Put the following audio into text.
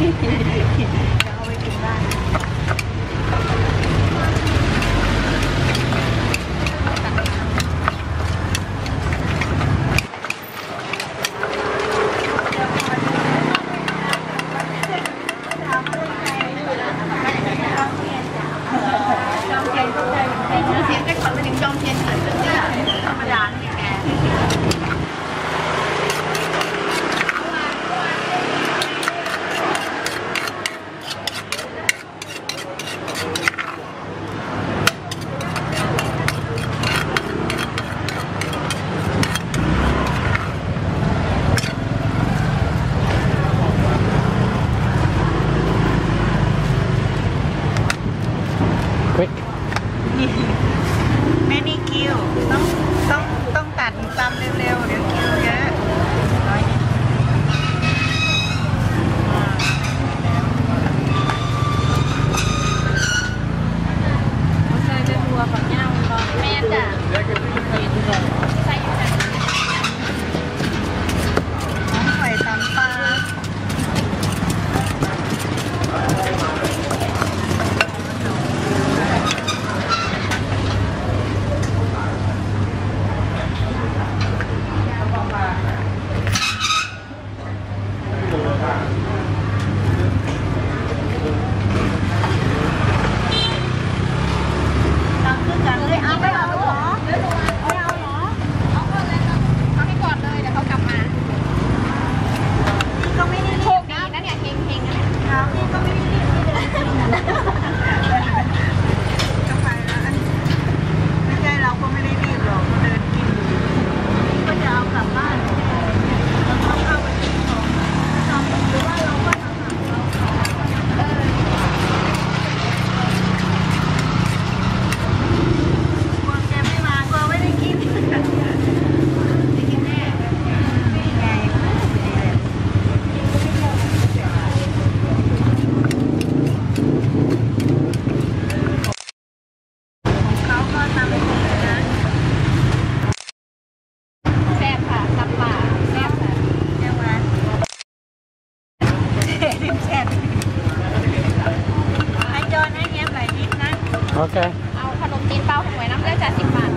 que, que, que, que... quick manicure ต้องต้องต้องตัดตามเร็วๆเดี๋ยว โอเค เอาขนมจีนเปล่าถุงไว้น้ำเลือดจ่าสิบบาท